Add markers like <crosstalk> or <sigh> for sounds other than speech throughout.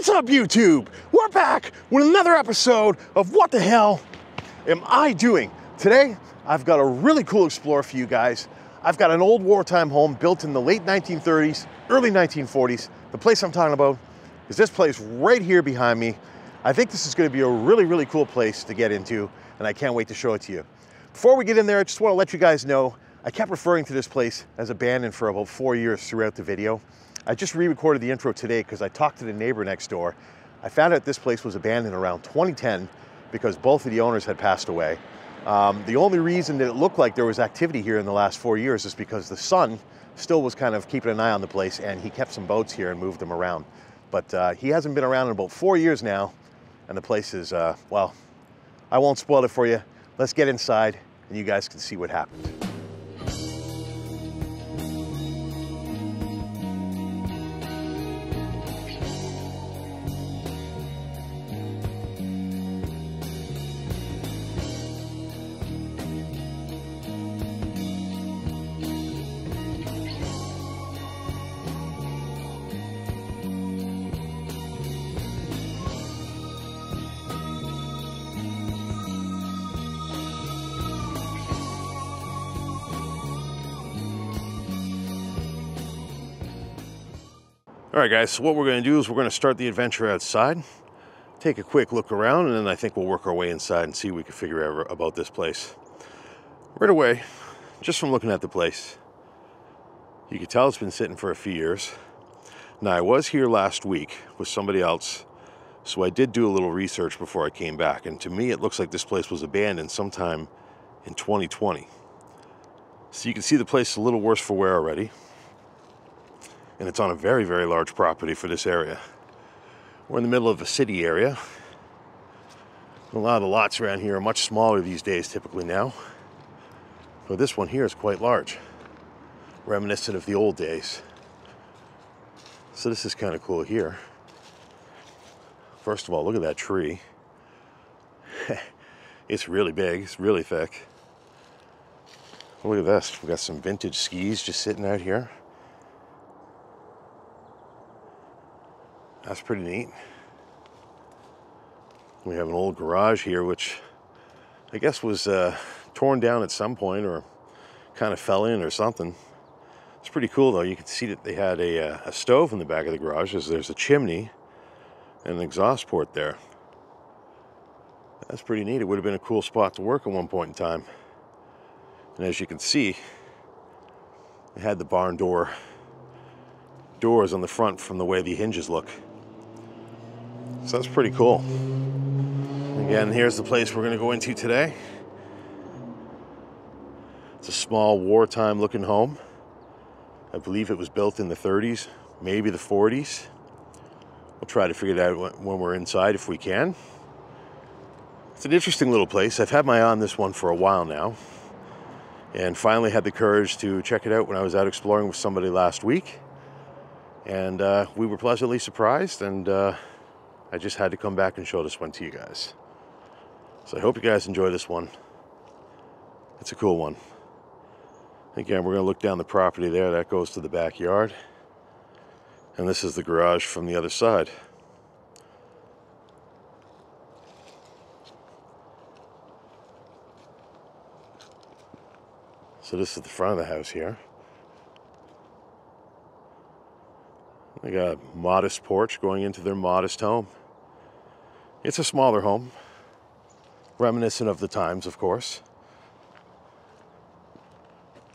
What's up, YouTube? We're back with another episode of What the Hell Am I Doing? Today, I've got a really cool Explorer for you guys. I've got an old wartime home built in the late 1930s, early 1940s. The place I'm talking about is this place right here behind me. I think this is gonna be a really, really cool place to get into, and I can't wait to show it to you. Before we get in there, I just wanna let you guys know, I kept referring to this place as abandoned for about four years throughout the video. I just re-recorded the intro today because I talked to the neighbor next door. I found out this place was abandoned around 2010 because both of the owners had passed away. Um, the only reason that it looked like there was activity here in the last four years is because the son still was kind of keeping an eye on the place and he kept some boats here and moved them around. But uh, he hasn't been around in about four years now and the place is, uh, well, I won't spoil it for you. Let's get inside and you guys can see what happened. All right, guys, so what we're gonna do is we're gonna start the adventure outside, take a quick look around, and then I think we'll work our way inside and see what we can figure out about this place. Right away, just from looking at the place, you can tell it's been sitting for a few years. Now, I was here last week with somebody else, so I did do a little research before I came back, and to me, it looks like this place was abandoned sometime in 2020. So you can see the place is a little worse for wear already and it's on a very, very large property for this area. We're in the middle of a city area. A lot of the lots around here are much smaller these days typically now. But this one here is quite large, reminiscent of the old days. So this is kind of cool here. First of all, look at that tree. <laughs> it's really big, it's really thick. Look at this, We've got some vintage skis just sitting out here. That's pretty neat. We have an old garage here, which I guess was uh, torn down at some point or kind of fell in or something. It's pretty cool though. You can see that they had a, uh, a stove in the back of the garage as there's a chimney and an exhaust port there. That's pretty neat. It would have been a cool spot to work at one point in time. And as you can see, it had the barn door doors on the front from the way the hinges look. So that's pretty cool. Again, here's the place we're going to go into today. It's a small wartime looking home. I believe it was built in the 30s, maybe the 40s. We'll try to figure that out when we're inside if we can. It's an interesting little place. I've had my eye on this one for a while now and finally had the courage to check it out when I was out exploring with somebody last week. And uh, we were pleasantly surprised and uh, I just had to come back and show this one to you guys. So I hope you guys enjoy this one. It's a cool one. Again, we're going to look down the property there. That goes to the backyard. And this is the garage from the other side. So this is the front of the house here. They got a modest porch going into their modest home. It's a smaller home, reminiscent of the times, of course.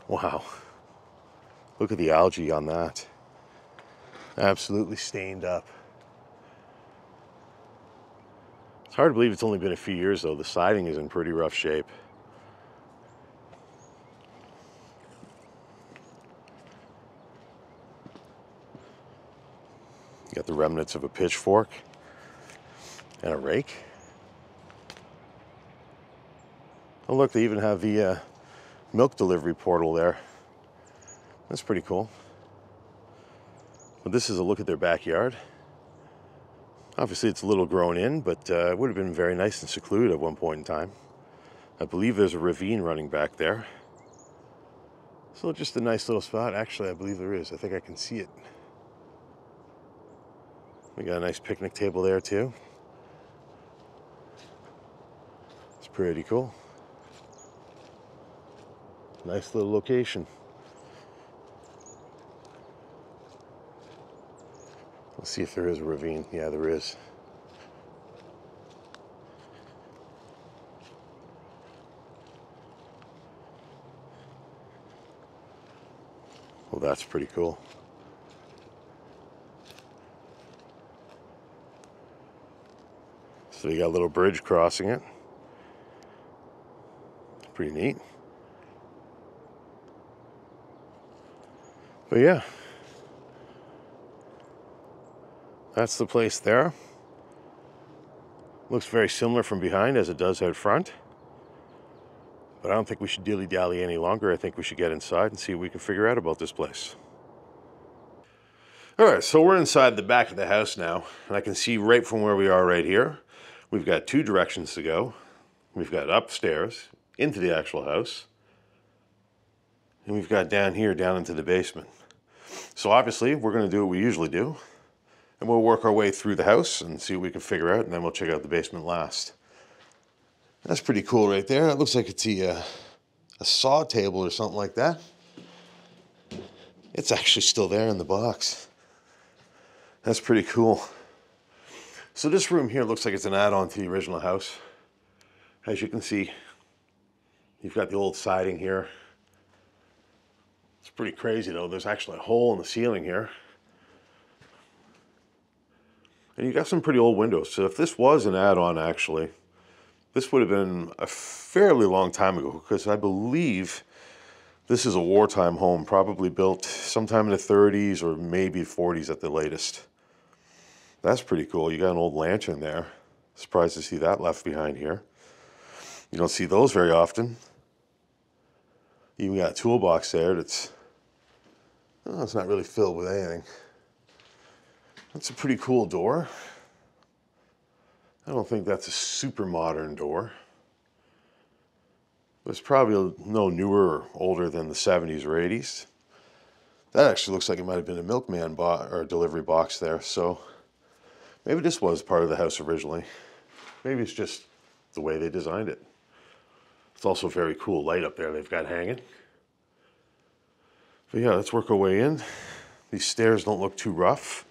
Wow. Look at the algae on that. Absolutely stained up. It's hard to believe it's only been a few years, though. The siding is in pretty rough shape. got the remnants of a pitchfork and a rake. Oh look, they even have the uh, milk delivery portal there. That's pretty cool. But this is a look at their backyard. Obviously it's a little grown in, but uh, it would have been very nice and secluded at one point in time. I believe there's a ravine running back there. So just a nice little spot. Actually, I believe there is. I think I can see it. We got a nice picnic table there too. It's pretty cool. Nice little location. Let's see if there is a ravine. Yeah, there is. Well, that's pretty cool. So you got a little bridge crossing it. Pretty neat. But yeah, that's the place there. Looks very similar from behind as it does out front. But I don't think we should dilly-dally any longer. I think we should get inside and see what we can figure out about this place. All right, so we're inside the back of the house now, and I can see right from where we are right here, we've got two directions to go. We've got upstairs into the actual house, and we've got down here down into the basement. So obviously, we're gonna do what we usually do, and we'll work our way through the house and see what we can figure out, and then we'll check out the basement last. That's pretty cool right there. It looks like it's a, uh, a saw table or something like that. It's actually still there in the box. That's pretty cool. So this room here looks like it's an add-on to the original house. As you can see, you've got the old siding here. It's pretty crazy though. There's actually a hole in the ceiling here. And you got some pretty old windows. So if this was an add-on actually, this would have been a fairly long time ago because I believe this is a wartime home, probably built sometime in the 30s or maybe 40s at the latest. That's pretty cool. You got an old lantern there. Surprised to see that left behind here. You don't see those very often. You even got a toolbox there that's, oh, it's not really filled with anything. That's a pretty cool door. I don't think that's a super modern door. It's probably no newer or older than the 70s or 80s. That actually looks like it might have been a milkman bo- or delivery box there. So maybe this was part of the house originally. Maybe it's just the way they designed it. It's also very cool light up there they've got hanging. But yeah, let's work our way in. These stairs don't look too rough.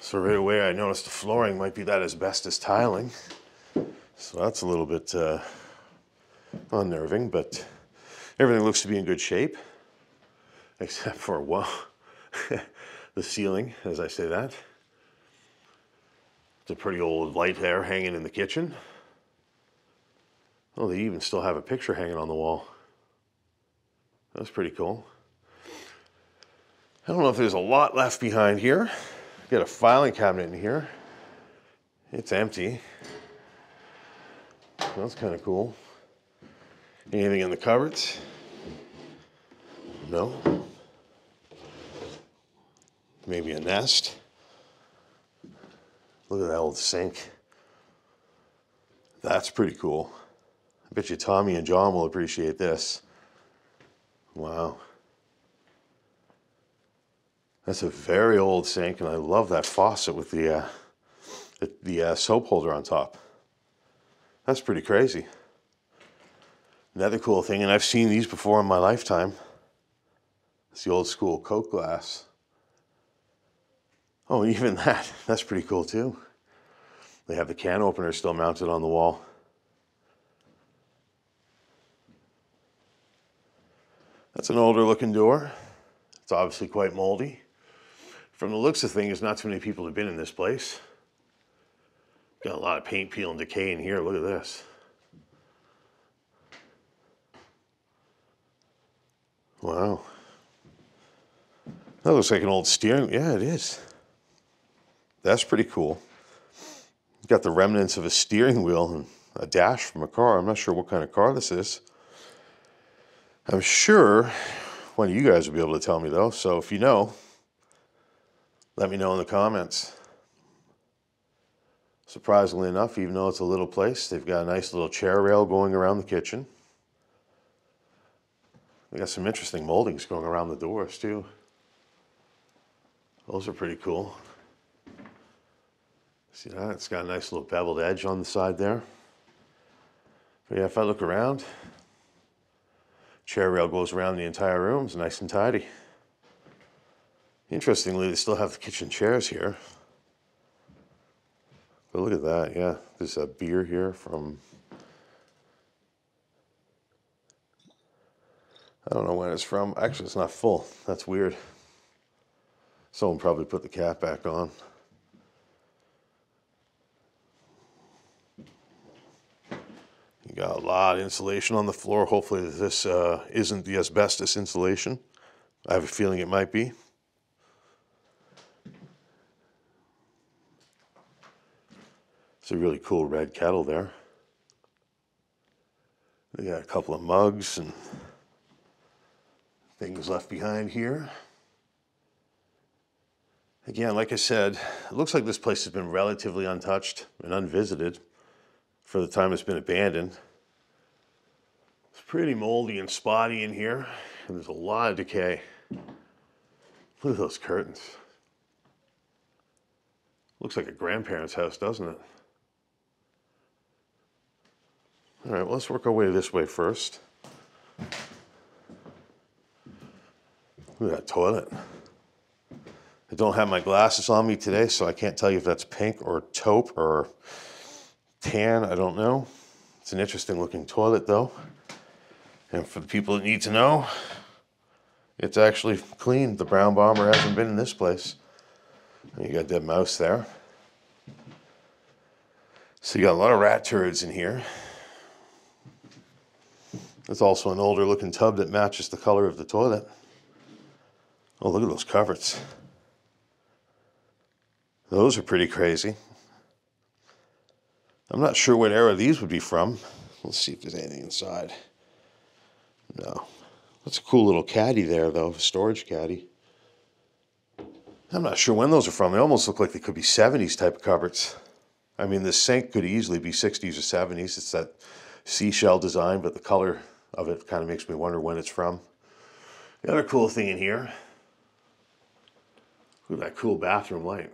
So right away I noticed the flooring might be that asbestos tiling. So that's a little bit uh, unnerving, but everything looks to be in good shape. Except for, well, <laughs> the ceiling, as I say that. It's a pretty old light there hanging in the kitchen. Oh, they even still have a picture hanging on the wall. That's pretty cool. I don't know if there's a lot left behind here. Got a filing cabinet in here. It's empty. That's kind of cool. Anything in the cupboards? No. Maybe a nest. Look at that old sink. That's pretty cool. I bet you Tommy and John will appreciate this. Wow. That's a very old sink, and I love that faucet with the, uh, the, the uh, soap holder on top. That's pretty crazy. Another cool thing, and I've seen these before in my lifetime, it's the old school Coke glass. Oh, <laughs> even that, that's pretty cool too. They have the can opener still mounted on the wall. That's an older looking door. It's obviously quite moldy. From the looks of things, not too many people have been in this place. Got a lot of paint, peel, and decay in here. Look at this. Wow. That looks like an old steering. Yeah, it is. That's pretty cool. Got the remnants of a steering wheel and a dash from a car. I'm not sure what kind of car this is. I'm sure one of you guys will be able to tell me though. So if you know, let me know in the comments. Surprisingly enough, even though it's a little place, they've got a nice little chair rail going around the kitchen. They got some interesting moldings going around the doors too. Those are pretty cool. See that? It's got a nice little beveled edge on the side there. But yeah, if I look around, chair rail goes around the entire room. It's nice and tidy. Interestingly, they still have the kitchen chairs here. But look at that, yeah. There's a beer here from I don't know when it's from. Actually, it's not full. That's weird. Someone probably put the cap back on. Got a lot of insulation on the floor. Hopefully this uh, isn't the asbestos insulation. I have a feeling it might be. It's a really cool red kettle there. They got a couple of mugs and things left behind here. Again, like I said, it looks like this place has been relatively untouched and unvisited for the time it's been abandoned. Pretty moldy and spotty in here, and there's a lot of decay. Look at those curtains. Looks like a grandparent's house, doesn't it? All right, well, let's work our way this way first. Look at that toilet. I don't have my glasses on me today, so I can't tell you if that's pink or taupe or tan. I don't know. It's an interesting looking toilet, though. And for the people that need to know, it's actually clean. The brown bomber hasn't been in this place. You got that mouse there. So you got a lot of rat turds in here. There's also an older looking tub that matches the color of the toilet. Oh, look at those covers. Those are pretty crazy. I'm not sure what era these would be from. Let's see if there's anything inside. No. That's a cool little caddy there, though, a storage caddy. I'm not sure when those are from. They almost look like they could be 70s type of cupboards. I mean, the sink could easily be 60s or 70s. It's that seashell design, but the color of it kind of makes me wonder when it's from. The other cool thing in here Look at that cool bathroom light.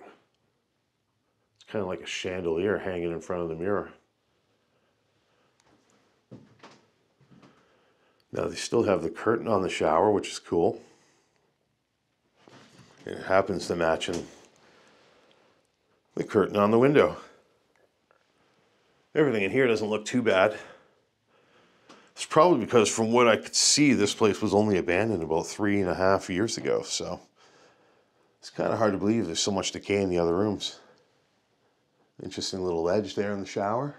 It's kind of like a chandelier hanging in front of the mirror. Now they still have the curtain on the shower, which is cool. It happens to match in the curtain on the window. Everything in here doesn't look too bad. It's probably because from what I could see, this place was only abandoned about three and a half years ago, so. It's kind of hard to believe there's so much decay in the other rooms. Interesting little ledge there in the shower.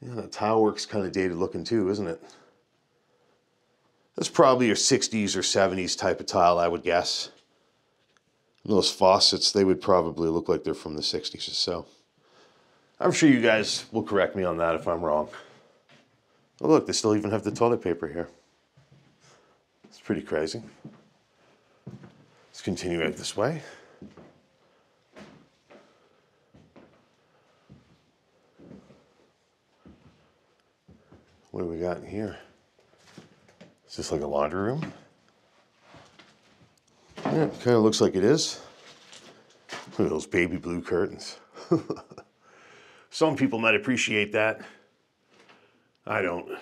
Yeah, that tile work's kind of dated looking too, isn't it? That's probably your 60s or 70s type of tile, I would guess. And those faucets, they would probably look like they're from the 60s or so. I'm sure you guys will correct me on that if I'm wrong. Oh, look, they still even have the toilet paper here. It's pretty crazy. Let's continue out this way. What do we got in here? Is this like a laundry room? Yeah, it kind of looks like it is. Look at those baby blue curtains. <laughs> Some people might appreciate that. I don't.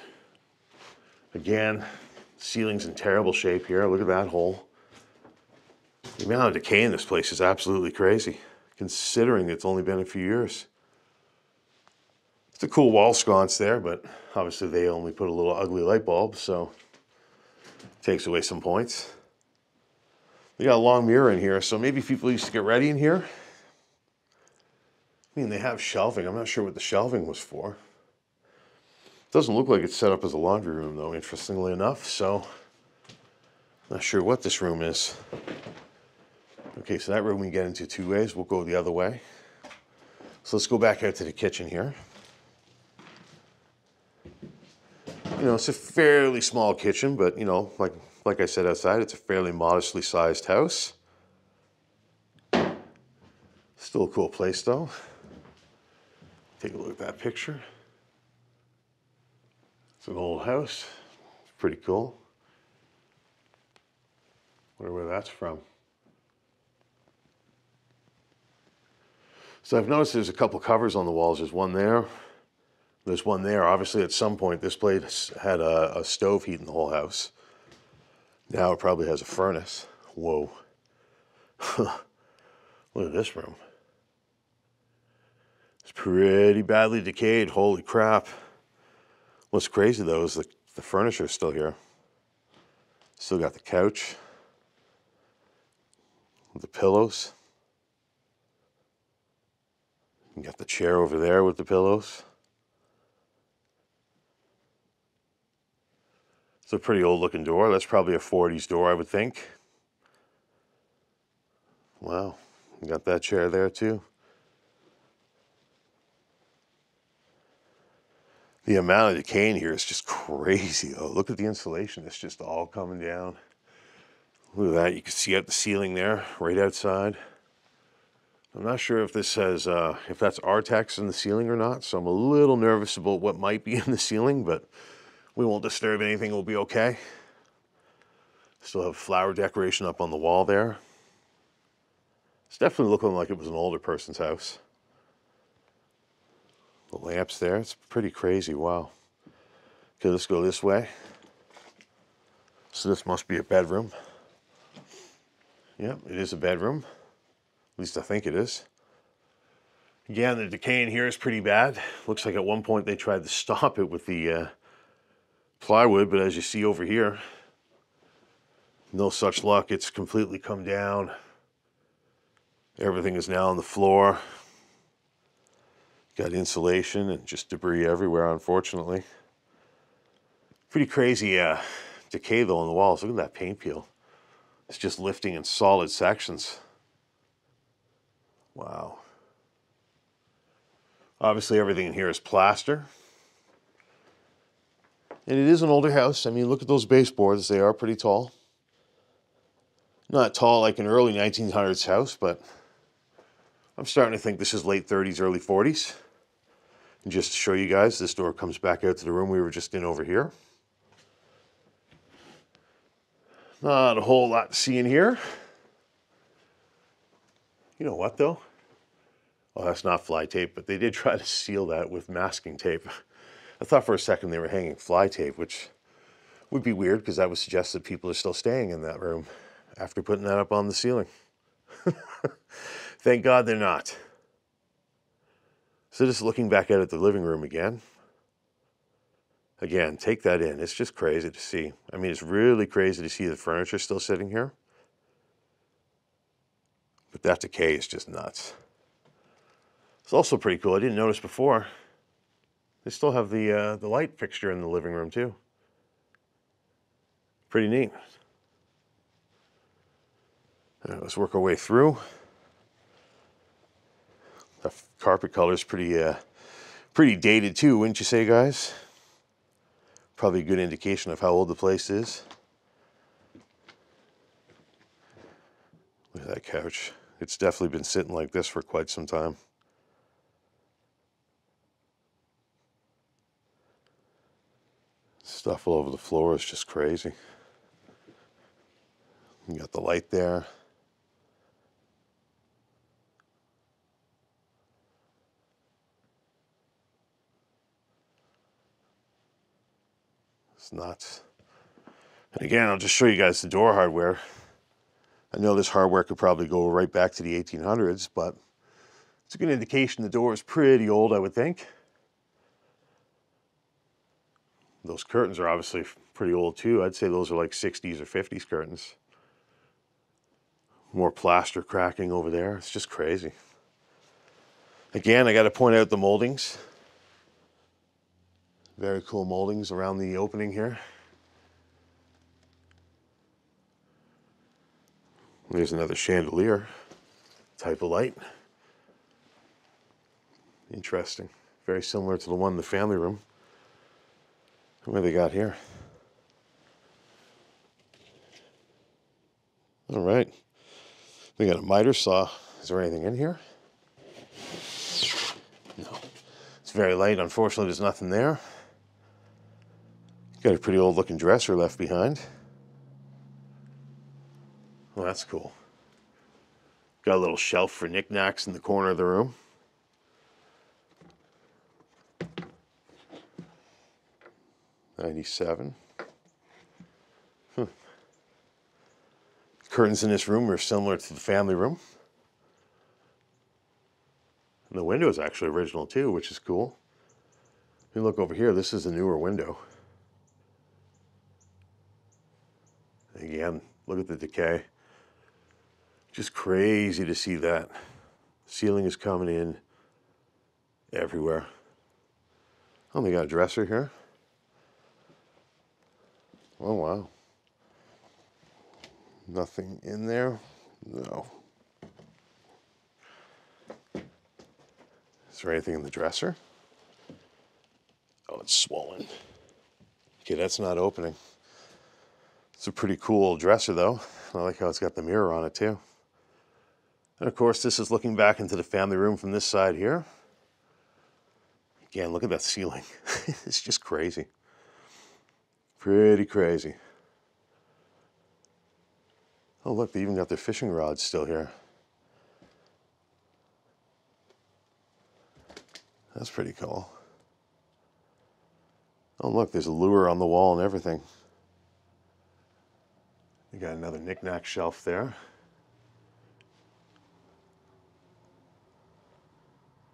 Again, ceiling's in terrible shape here. Look at that hole. The amount of decay in this place is absolutely crazy, considering it's only been a few years. It's a cool wall sconce there, but obviously they only put a little ugly light bulb, so takes away some points. They got a long mirror in here, so maybe people used to get ready in here. I mean, they have shelving. I'm not sure what the shelving was for. Doesn't look like it's set up as a laundry room, though, interestingly enough, so not sure what this room is. Okay, so that room we can get into two ways. We'll go the other way. So let's go back out to the kitchen here. you know, it's a fairly small kitchen, but you know, like like I said outside, it's a fairly modestly sized house. Still a cool place though. Take a look at that picture. It's an old house. It's pretty cool. Wonder where that's from. So I've noticed there's a couple covers on the walls. There's one there, there's one there. Obviously, at some point, this place had a, a stove heating the whole house. Now it probably has a furnace. Whoa. <laughs> Look at this room. It's pretty badly decayed. Holy crap. What's crazy though is the, the furniture's still here. Still got the couch, the pillows. You got the chair over there with the pillows. It's a pretty old looking door. That's probably a 40s door, I would think. Wow, got that chair there too. The amount of decay in here is just crazy. Oh, look at the insulation. It's just all coming down. Look at that. You can see out the ceiling there, right outside. I'm not sure if this says, uh, if that's Artex in the ceiling or not, so I'm a little nervous about what might be <laughs> in the ceiling, but we won't disturb anything, we'll be okay. Still have flower decoration up on the wall there. It's definitely looking like it was an older person's house. The lamps there, it's pretty crazy, wow. Okay, let's go this way. So this must be a bedroom. Yep, it is a bedroom. At least I think it is. Again, the decay in here is pretty bad. Looks like at one point they tried to <laughs> stop it with the uh, plywood, but as you see over here, no such luck. It's completely come down. Everything is now on the floor. Got insulation and just debris everywhere, unfortunately. Pretty crazy uh, decay though on the walls. Look at that paint peel. It's just lifting in solid sections. Wow. Obviously everything in here is plaster. And it is an older house. I mean, look at those baseboards. They are pretty tall. Not tall like an early 1900s house, but I'm starting to think this is late 30s, early 40s. And just to show you guys, this door comes back out to the room we were just in over here. Not a whole lot to see in here. You know what though? Oh, that's not fly tape, but they did try to seal that with masking tape. <laughs> I thought for a second they were hanging fly tape, which would be weird because that would suggest that people are still staying in that room after putting that up on the ceiling. <laughs> Thank God they're not. So just looking back out at the living room again. Again, take that in. It's just crazy to see. I mean, it's really crazy to see the furniture still sitting here. But that decay is just nuts. It's also pretty cool. I didn't notice before. They still have the uh, the light fixture in the living room too. Pretty neat. Right, let's work our way through. The carpet color is pretty uh, pretty dated too, wouldn't you say, guys? Probably a good indication of how old the place is. Look at that couch. It's definitely been sitting like this for quite some time. Stuff all over the floor is just crazy. You got the light there. It's nuts. And again, I'll just show you guys the door hardware. I know this hardware could probably go right back to the 1800s, but it's a good indication the door is pretty old, I would think. Those curtains are obviously pretty old too. I'd say those are like 60s or 50s curtains. More plaster cracking over there. It's just crazy. Again, I got to point out the moldings. Very cool moldings around the opening here. There's another chandelier type of light. Interesting. Very similar to the one in the family room. What they got here? All right. They got a miter saw. Is there anything in here? No. It's very light. Unfortunately, there's nothing there. Got a pretty old looking dresser left behind. Well, that's cool. Got a little shelf for knickknacks in the corner of the room. 97. Huh. Curtains in this room are similar to the family room. And the window is actually original too, which is cool. If you look over here, this is a newer window. Again, look at the decay. Just crazy to see that. Ceiling is coming in everywhere. Oh, they got a dresser here. Oh, wow. Nothing in there? No. Is there anything in the dresser? Oh, it's swollen. Okay, that's not opening. It's a pretty cool dresser, though. I like how it's got the mirror on it, too. And of course, this is looking back into the family room from this side here. Again, look at that ceiling. <laughs> it's just crazy. Pretty crazy. Oh, look, they even got their fishing rods still here. That's pretty cool. Oh, look, there's a lure on the wall and everything. You got another knickknack shelf there.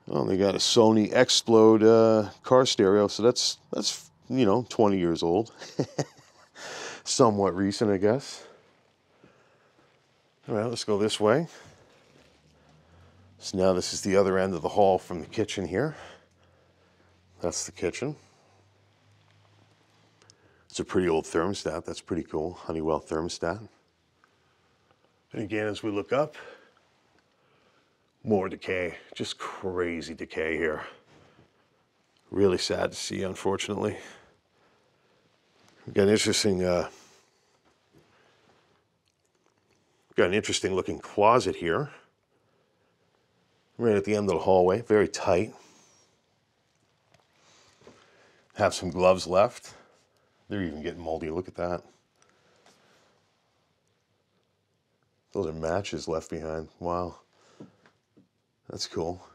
Oh, they got a Sony Xplod uh, car stereo, so that's that's you know 20 years old, <laughs> somewhat recent, I guess. All right, let's go this way. So now this is the other end of the hall from the kitchen here. That's the kitchen. It's a pretty old thermostat. That's pretty cool. Honeywell thermostat. And again, as we look up, more decay. Just crazy decay here. Really sad to see, unfortunately. Got an interesting, uh, got an interesting looking closet here. Right at the end of the hallway, very tight. Have some gloves left. They're even getting moldy. Look at that. Those are matches left behind. Wow. That's cool.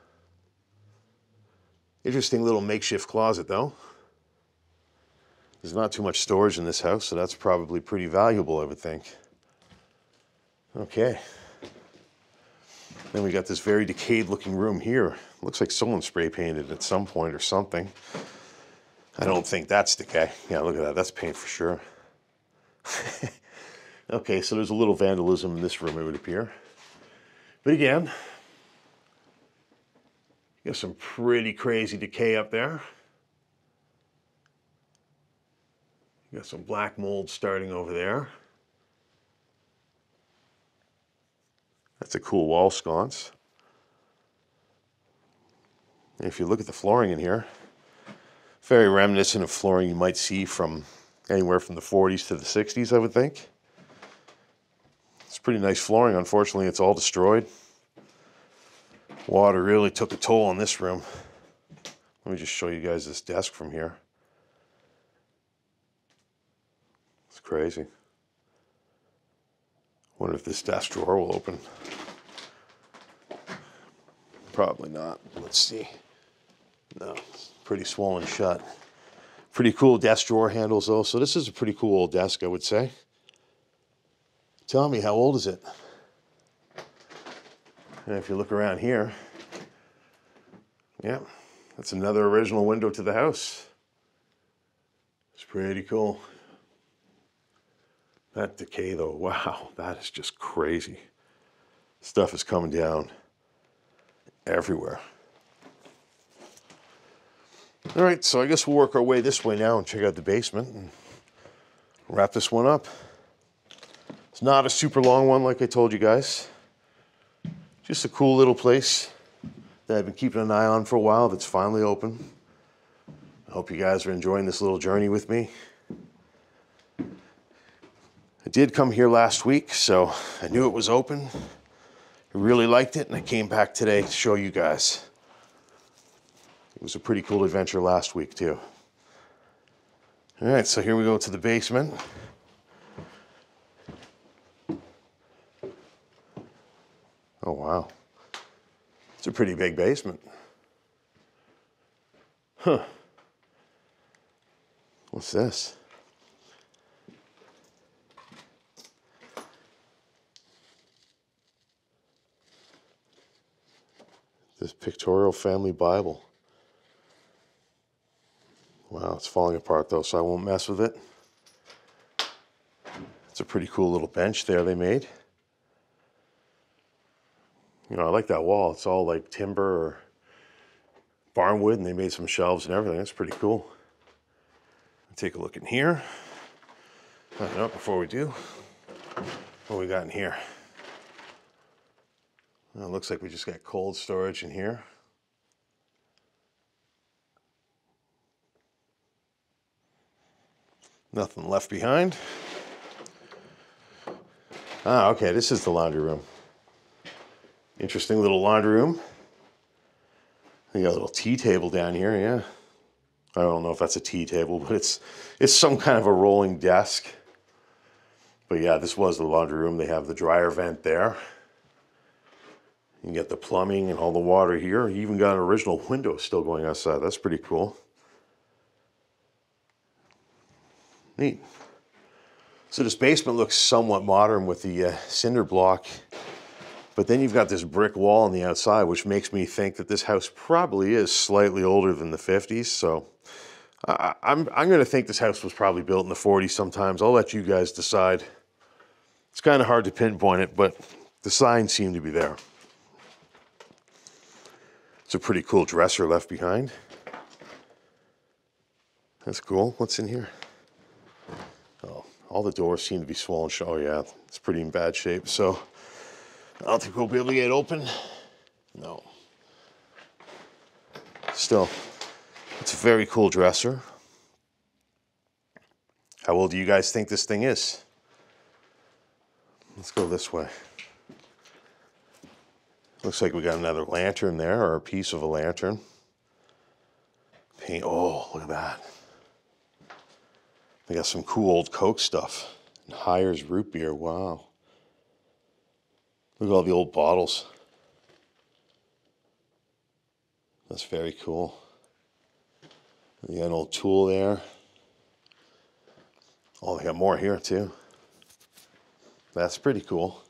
Interesting little makeshift closet, though. There's not too much storage in this house, so that's probably pretty valuable, I would think. Okay. Then we got this very decayed looking room here. Looks like someone spray painted at some point or something. I don't think that's decay. Yeah, look at that. That's paint for sure. <laughs> okay, so there's a little vandalism in this room, it would appear. But again, you got some pretty crazy decay up there. You got some black mold starting over there. That's a cool wall sconce. if you look at the flooring in here, very reminiscent of flooring you might see from anywhere from the 40s to the 60s, I would think. It's pretty nice flooring. Unfortunately, it's all destroyed. Water really took a toll on this room. Let me just show you guys this desk from here. It's crazy. Wonder if this desk drawer will open. Probably not. Let's see. No, pretty swollen shut. Pretty cool desk drawer handles though. So this is a pretty cool old desk, I would say. Tell me, how old is it? And if you look around here, yeah, that's another original window to the house. It's pretty cool. That decay though, <laughs> wow, that is just crazy. Stuff is coming down everywhere. All right, so I guess we'll work our way this way now and check out the basement and wrap this one up. It's not a super long one like I told you guys. Just a cool little place that I've been keeping an eye on for a while that's finally open. I hope you guys are enjoying this little journey with me. I did come here last week, so I knew it was open. I really liked it, and I came back today to show you guys. It was a pretty cool adventure last week, too. All right, so here we go to the basement. Oh, wow. It's a pretty big basement. Huh. What's this? This pictorial family Bible. Wow, it's falling apart though, so I won't mess with it. It's a pretty cool little bench there they made. You know, I like that wall. It's all like timber or barnwood, and they made some shelves and everything. That's pretty cool. Take a look in here. Uh, no, before we do, what we got in here? Well, it looks like we just got cold storage in here. Nothing left behind. Ah, okay, this is the laundry room. Interesting little laundry room. You got a little tea table down here, yeah. I don't know if that's a tea table, <laughs> but it's it's some kind of a rolling desk. But yeah, this was the laundry room. They have the dryer vent there. You get the plumbing and all the water here. You even got an original window still going outside. That's pretty cool. Neat. So this basement looks somewhat modern with the uh, cinder block, but then you've got this brick wall on the outside, which makes me think that this house probably is slightly older than the 50s. So I, I'm, I'm going to think this house was probably built in the 40s sometimes. I'll let you guys decide. It's kind of hard to pinpoint it, but the signs seem to be there. It's a pretty cool dresser left behind. That's cool. What's in here? Oh, all the doors seem to be swollen. Oh yeah, it's pretty in bad shape. So I don't think we'll be able to get open. No. Still, it's a very cool dresser. How old do you guys think this thing is? Let's go this way. Looks like we got another lantern there, or a piece of a lantern. Paint, oh, look at that. They got some cool old Coke stuff. And Hires root beer, wow. Look at all the old bottles. That's very cool. You got an old tool there. Oh, they got more here too. That's pretty cool.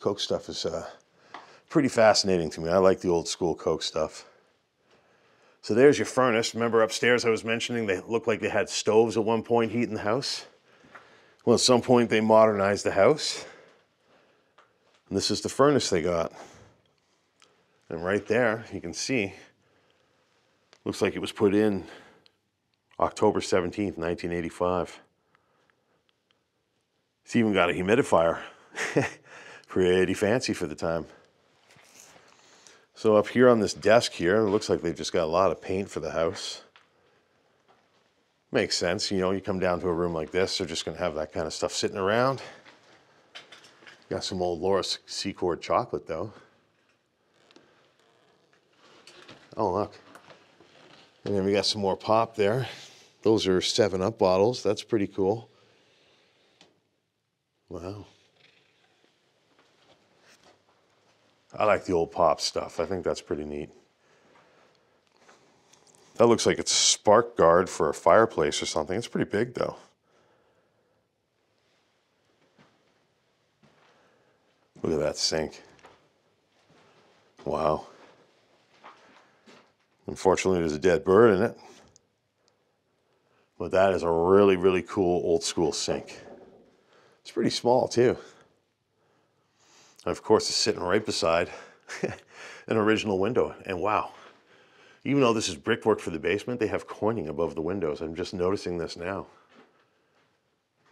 Coke stuff is uh, pretty fascinating to me. I like the old school Coke stuff. So there's your furnace. Remember upstairs I was mentioning they looked like they had stoves at one point heating the house? Well, at some point they modernized the house. And this is the furnace they got. And right there, you can see, looks like it was put in October 17th, 1985. It's even got a humidifier. <laughs> Pretty fancy for the time. So up here on this desk here, it looks like they've just got a lot of paint for the house. Makes sense, you know, you come down to a room like this, they're just gonna have that kind of stuff sitting around. Got some old Laura Secord chocolate though. Oh, look. And then we got some more pop there. Those are 7-Up bottles. That's pretty cool. Wow. I like the old pop stuff. I think that's pretty neat. That looks like it's spark guard for a fireplace or something. It's pretty big though. Look at that sink. Wow. Unfortunately, there's a dead bird in it. But that is a really, really cool old school sink. It's pretty small too. Of course, it's sitting right beside <laughs> an original window. And wow, even though this is brickwork for the basement, they have coining above the windows. I'm just noticing this now.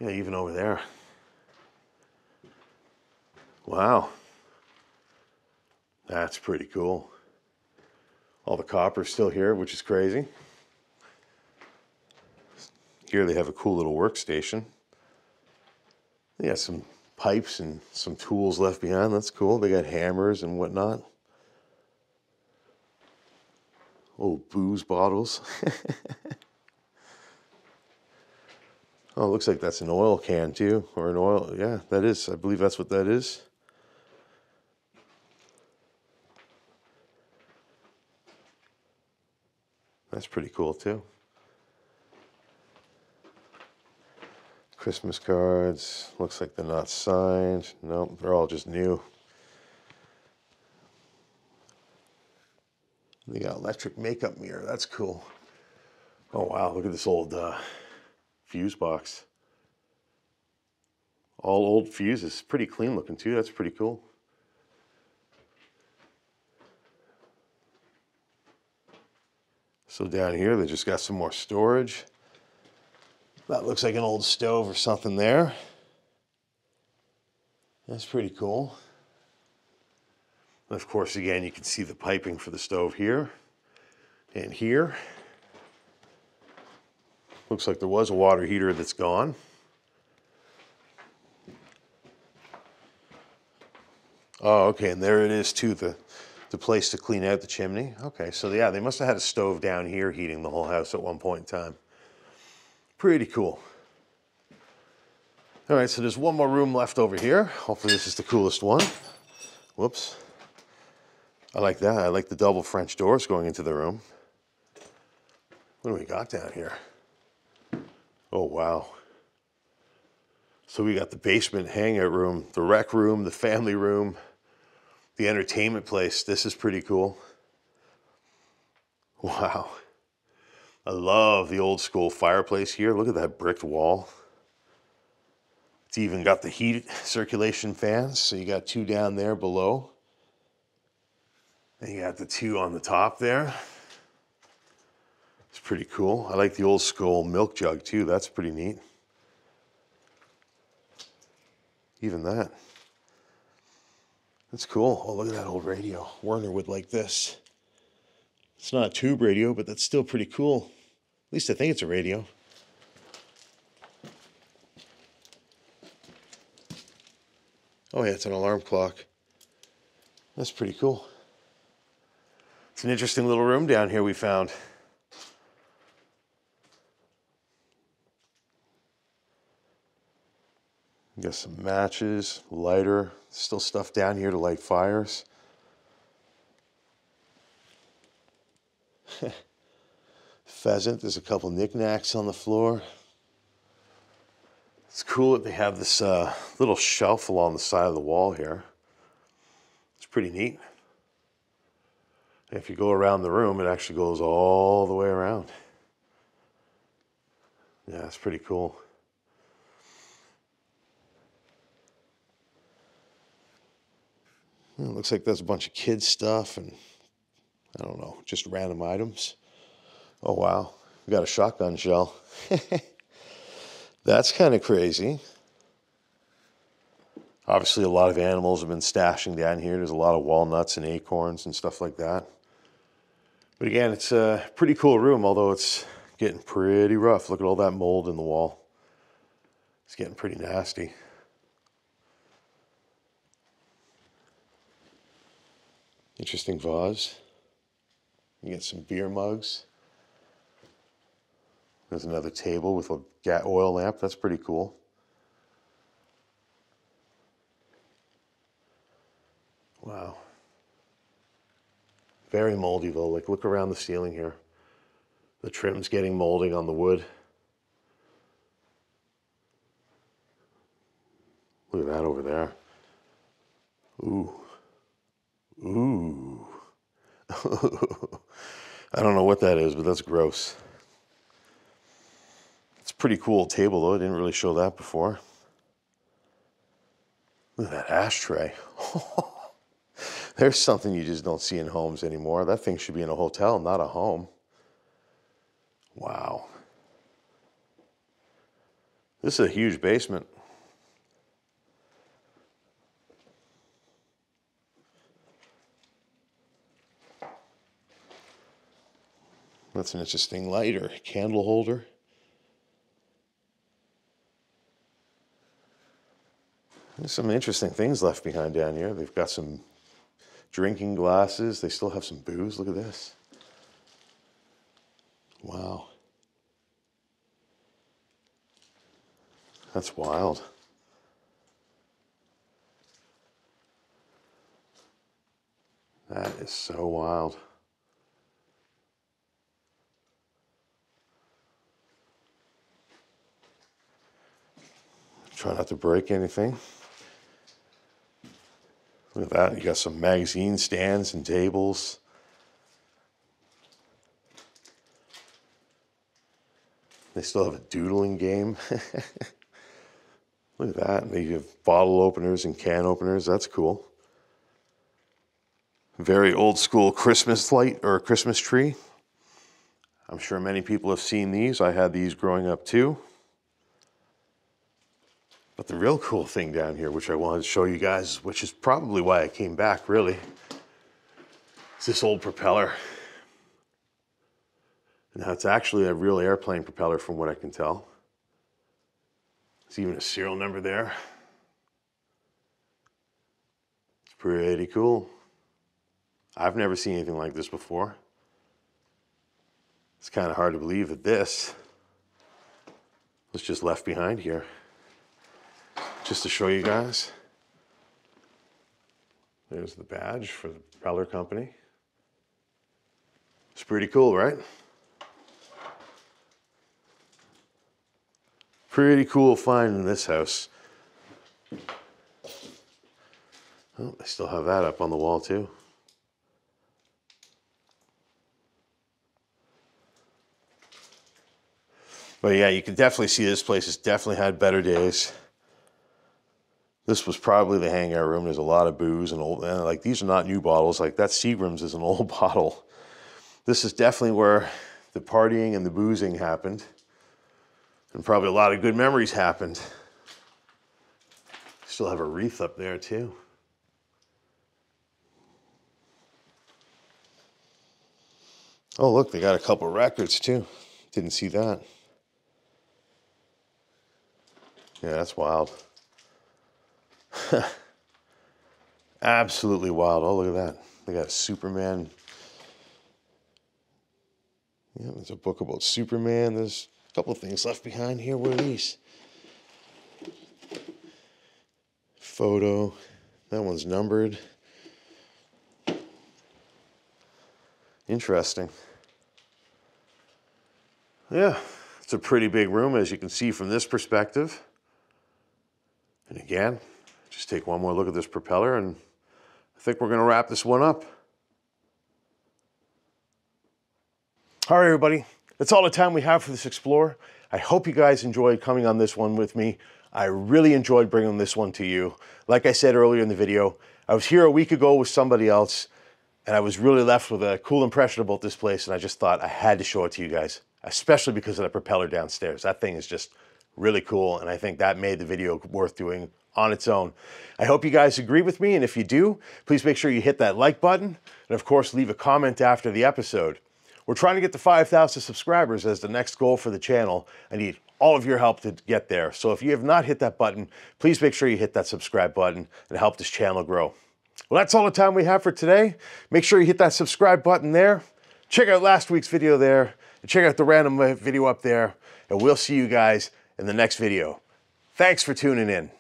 Yeah, even over there. Wow. That's pretty cool. All the copper's still here, which is crazy. Here they have a cool little workstation. They got some pipes and some tools left behind. That's cool. They got hammers and whatnot. Oh, booze bottles. <laughs> oh, looks like that's an oil can too, or an oil. Yeah, that is. I believe that's what that is. That's pretty cool too. Christmas cards. Looks like they're not signed. Nope, they're all just new. They got electric makeup mirror. That's cool. Oh wow, look at this old uh, fuse box. All old fuses. Pretty clean looking too. That's pretty cool. So down here, they just got some more storage. That looks like an old stove or something there. That's pretty cool. And of course, again, you can see the piping for the stove here and here. Looks like there was a water heater that's gone. Oh, okay, and there it is too, the, the place to clean out the chimney. Okay, so yeah, they must have had a stove down here heating the whole house at one point in time. Pretty cool. All right, so there's one more room left over here. Hopefully this is the coolest one. Whoops. I like that. I like the double French doors going into the room. What do we got down here? Oh, wow. So we got the basement hangout room, the rec room, the family room, the entertainment place. This is pretty cool. Wow. I love the old school fireplace here. Look at that bricked wall. It's even got the heat circulation fans. So you got two down there below. And you got the two on the top there. It's pretty cool. I like the old school milk jug too. That's pretty neat. Even that. That's cool. Oh, look at that old radio. Werner would like this. It's not a tube radio, but that's still pretty cool. At least I think it's a radio. Oh yeah, it's an alarm clock. That's pretty cool. It's an interesting little room down here we found. got some matches, lighter, still stuff down here to light fires. <laughs> Pheasant, there's a couple knickknacks on the floor. It's cool that they have this uh, little shelf along the side of the wall here. It's pretty neat. And if you go around the room, it actually goes all the way around. Yeah, it's pretty cool. It looks like there's a bunch of kids stuff and I don't know, just random items. Oh wow, we got a shotgun shell. <laughs> That's kind of crazy. Obviously, a lot of animals have been stashing down here. There's a lot of walnuts and acorns and stuff like that. But again, it's a pretty cool room, although it's getting pretty rough. Look at all that mold in the wall. It's getting pretty nasty. Interesting vase. You get some beer mugs. There's another table with a oil lamp. That's pretty cool. Wow. Very moldy though. Like look around the ceiling here. The trim's getting molding on the wood. Look at that over there. Ooh. Ooh. <laughs> I don't know what that is, but that's gross. Pretty cool table though. I didn't really show that before. Look at that ashtray. <laughs> There's something you just don't see in homes anymore. That thing should be in a hotel, not a home. Wow. This is a huge basement. That's an interesting lighter, candle holder. There's some interesting things left behind down here. They've got some drinking glasses. They still have some booze. Look at this. Wow. That's wild. That is so wild. Try not to break anything. Look at that. You got some magazine stands and tables. They still have a doodling game. <laughs> Look at that. They have bottle openers and can openers. That's cool. Very old school Christmas light or Christmas tree. I'm sure many people have seen these. I had these growing up too. But the real cool thing down here, which I wanted to show you guys, which is probably why I came back really, is this old propeller. Now it's actually a real airplane propeller from what I can tell. There's even a serial number there. It's pretty cool. I've never seen anything like this before. It's kind of hard to believe that this was just left behind here just to show you guys. There's the badge for the propeller company. It's pretty cool, right? Pretty cool find in this house. Oh, they still have that up on the wall too. But yeah, you can definitely see this place has definitely had better days. This was probably the hangout room. There's a lot of booze and old, and like these are not new bottles. Like that Seagram's is an <laughs> old bottle. This is definitely where the partying and the boozing happened. And probably a lot of good memories happened. Still have a wreath up there too. Oh, look, they got a couple records too. Didn't see that. Yeah, that's wild. <laughs> Absolutely wild. Oh, look at that. They got Superman. Yeah, there's a book about Superman. There's a couple things left behind here. What are these? Photo. That one's numbered. Interesting. Yeah, it's a pretty big room as you can see from this perspective. And again, just take one more look at this propeller and I think we're gonna wrap this one up. All right, everybody, that's all the time we have for this Explorer. I hope you guys enjoyed coming on this one with me. I really enjoyed bringing this one to you. Like I said earlier in the video, I was here a week ago with somebody else and I was really left with a cool impression about this place and I just thought I had to show it to you guys, especially because of the propeller downstairs. That thing is just really cool and I think that made the video worth doing on its own. I hope you guys agree with me, and if you do, please make sure you hit that like button, and of course, leave a comment after the episode. We're trying to get to 5,000 subscribers as the next goal for the channel. I need all of your help to get there. So if you have not hit that button, please make sure you hit that subscribe button and help this channel grow. Well, that's all the time we have for today. Make sure you hit that subscribe button there. Check out last week's video there. And check out the random video up there. And we'll see you guys in the next video. Thanks for tuning in.